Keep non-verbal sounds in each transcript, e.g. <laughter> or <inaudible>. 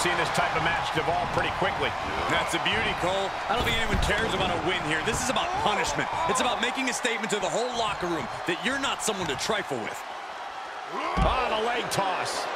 seen this type of match devolve pretty quickly. That's the beauty, Cole. I don't think anyone cares about a win here. This is about punishment. It's about making a statement to the whole locker room that you're not someone to trifle with. On oh, a leg toss.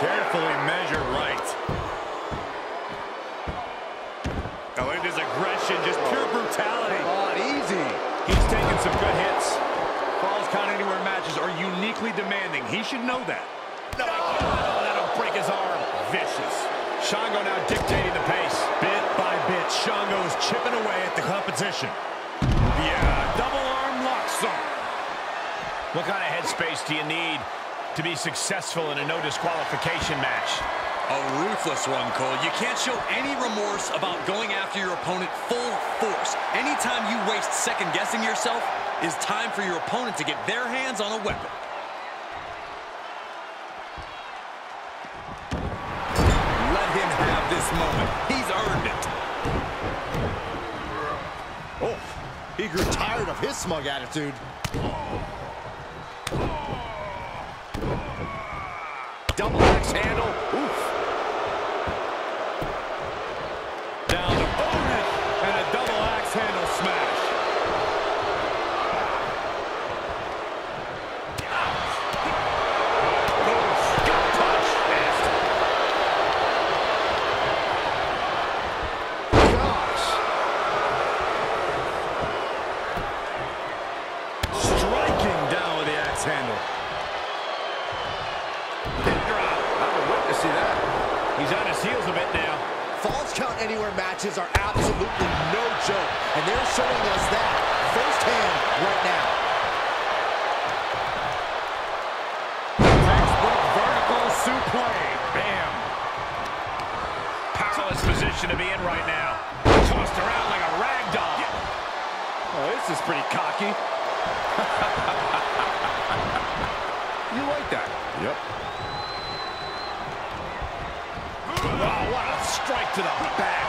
Carefully measured right. Oh, and his aggression, just pure brutality. Not easy. He's taking some good hits. Falls count anywhere matches are uniquely demanding. He should know that. No, oh, that'll break his arm. Vicious. Shango now dictating the pace. Bit by bit, Shango is chipping away at the competition. Yeah, double arm lock zone. What kind of headspace do you need to be successful in a no disqualification match. A ruthless one, Cole. You can't show any remorse about going after your opponent full force. Anytime you waste second-guessing yourself is time for your opponent to get their hands on a weapon. Let him have this moment. He's earned it. Oh, he grew tired of his smug attitude. Oh. six handle. Ooh. count anywhere matches are absolutely no joke. And they're showing us that firsthand right now. Textbook vertical suplex. Bam. Powerless position to be in right now. Tossed around like a rag doll. Oh, this is pretty cocky. <laughs> you like that? Yep. Wow strike to the back.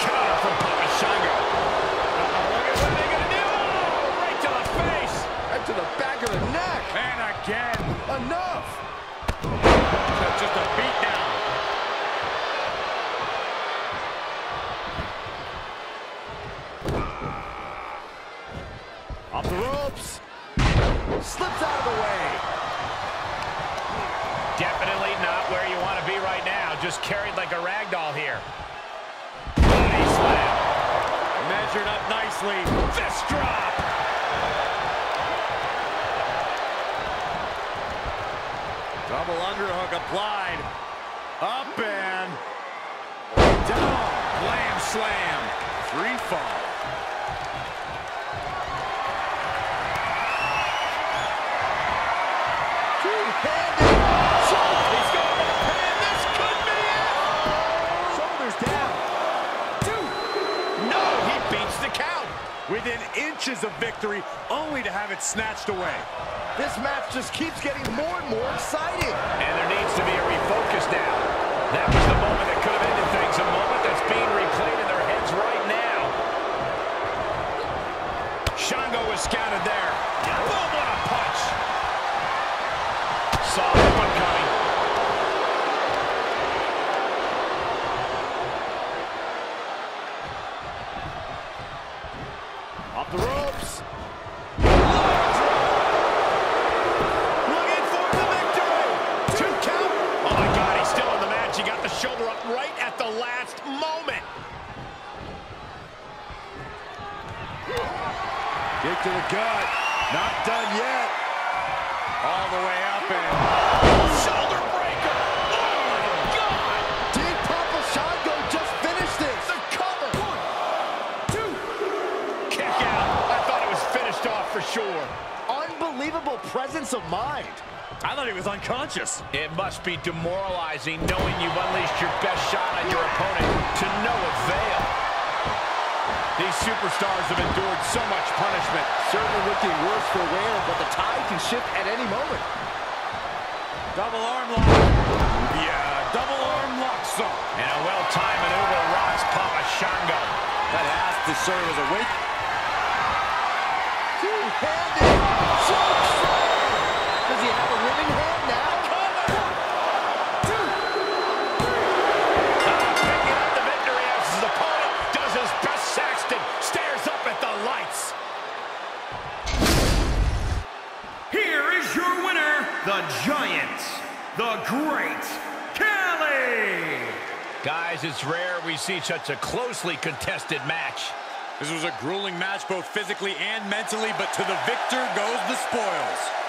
Counter from Papa Shango. Look at what they going to do. Oh, right to the face. Right to the back of the neck. And again. Enough. That's just a beat down. Off the ropes. Slips out of the way. just carried like a rag doll here. Body slam. Measured up nicely. Fist drop. Double underhook applied. Up and down. Glam slam. Free fall. inches of victory only to have it snatched away. This match just keeps getting more and more exciting. And there needs to be a refocus now. That was the moment that could have ended things, a moment that's being replayed in their heads right now. Shango was scouted there. Up the ropes. Looking for the victory. Two count. Oh, my God, he's still in the match. He got the shoulder up right at the last moment. Kick to the gut. Not done yet. All the way up and shoulder presence of mind. I thought he was unconscious. It must be demoralizing knowing you've unleashed your best shot on your opponent to no avail. These superstars have endured so much punishment. Certainly looking worse for wear, but the tide can shift at any moment. Double arm lock. Yeah, double arm lock song. And a well-timed maneuver rocks Papa Shango. That has to serve as a wake. Two-handed Great Khali. Guys, it's rare we see such a closely contested match. This was a grueling match both physically and mentally, but to the victor goes the spoils.